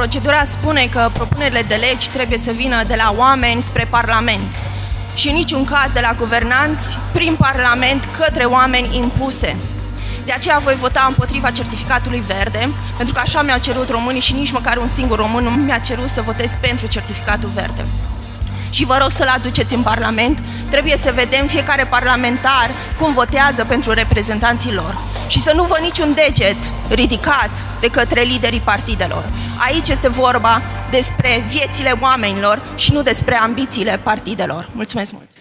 procedura spune că propunerile de legi trebuie să vină de la oameni spre Parlament și în niciun caz de la guvernanți prin Parlament către oameni impuse. De aceea voi vota împotriva certificatului verde, pentru că așa mi-au cerut românii și nici măcar un singur român nu mi-a cerut să votez pentru certificatul verde. Și vă rog să-l aduceți în Parlament. Trebuie să vedem fiecare parlamentar cum votează pentru reprezentanții lor. Și să nu văd niciun deget ridicat de către liderii partidelor. Aici este vorba despre viețile oamenilor și nu despre ambițiile partidelor. Mulțumesc mult!